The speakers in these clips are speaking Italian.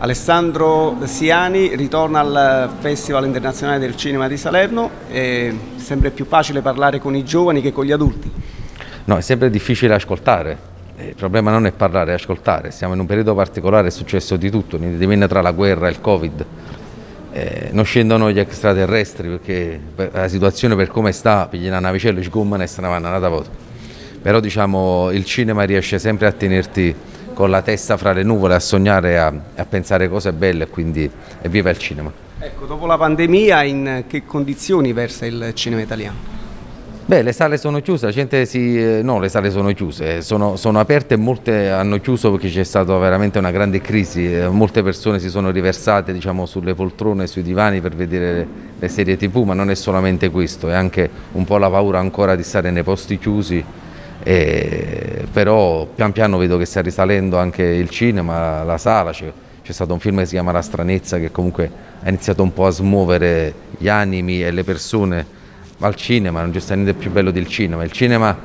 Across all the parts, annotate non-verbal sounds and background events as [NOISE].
Alessandro Siani ritorna al Festival Internazionale del Cinema di Salerno, è sempre più facile parlare con i giovani che con gli adulti. No, è sempre difficile ascoltare, il problema non è parlare, è ascoltare, siamo in un periodo particolare, è successo di tutto, divenne tra la guerra e il Covid, eh, non scendono gli extraterrestri perché la situazione per come sta, pigliano una navicella, sgommano e se ne vanno a voto. Però diciamo il cinema riesce sempre a tenerti con la testa fra le nuvole a sognare, a, a pensare cose belle e quindi evviva il cinema. Ecco, dopo la pandemia in che condizioni versa il cinema italiano? Beh, le sale sono chiuse, la gente si... Eh, no, le sale sono chiuse, sono, sono aperte e molte hanno chiuso perché c'è stata veramente una grande crisi, eh, molte persone si sono riversate diciamo, sulle poltrone, sui divani per vedere le serie tv, ma non è solamente questo, è anche un po' la paura ancora di stare nei posti chiusi e, però pian piano vedo che sta risalendo anche il cinema, la sala, c'è, stato un film che si chiama La stranezza che comunque ha iniziato un po' a smuovere gli animi e le persone al cinema, non c'è stato niente più bello del cinema, il cinema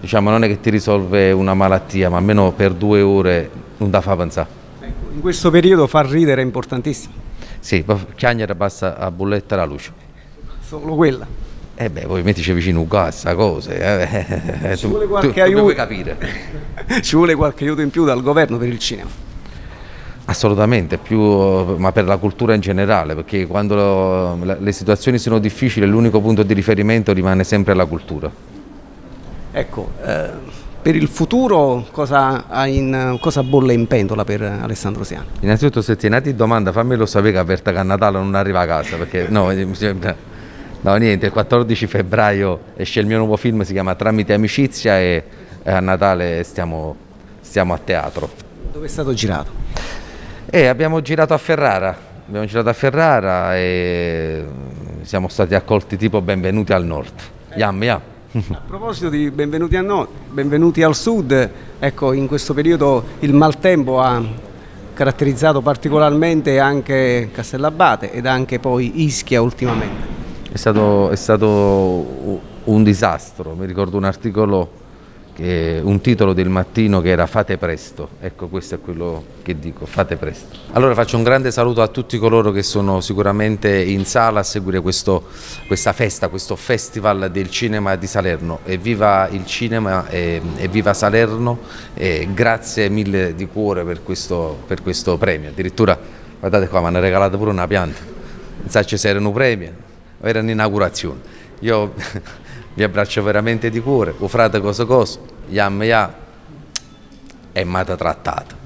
diciamo, non è che ti risolve una malattia ma almeno per due ore non da fa pensare. Ecco, in questo periodo far ridere è importantissimo. Sì, chiagnere basta a bolletta la luce. Solo quella? Eh beh, poi mettici vicino un gas, cose. Eh, Ci tu, vuole qualche tu, aiuto. Tu capire. [LAUGHS] Ci vuole qualche aiuto in più dal governo per il cinema. Assolutamente, più, ma per la cultura in generale, perché quando le situazioni sono difficili l'unico punto di riferimento rimane sempre la cultura. Ecco, eh, per il futuro cosa, in, cosa, bolle in pentola per Alessandro Siano? Innanzitutto se ti nati domanda fammelo sapere che avverta che a Natale non arriva a casa, perché no, mi sembra No, niente, il 14 febbraio esce il mio nuovo film, si chiama Tramite Amicizia e a Natale stiamo, stiamo a teatro. Dove è stato girato? Eh, abbiamo girato a Ferrara, abbiamo girato a Ferrara e siamo stati accolti tipo benvenuti al nord. Yam, yam. A proposito di benvenuti al nord, benvenuti al sud, ecco in questo periodo il maltempo ha caratterizzato particolarmente anche Castellabate ed anche poi Ischia ultimamente è stato, è stato un disastro, mi ricordo un articolo, che, un titolo del mattino che era fate presto, ecco questo è quello che dico, fate presto. Allora faccio un grande saluto a tutti coloro che sono sicuramente in sala a seguire questo, questa festa, questo festival del cinema di Salerno, evviva il cinema e, evviva Salerno e grazie mille di cuore per questo, per questo premio, addirittura guardate qua mi hanno regalato pure una pianta, non sa se era un premio era un'inaugurazione. Io [LAUGHS] vi abbraccio veramente di cuore, o frate cosa cosa, yam ya, è mata trattata.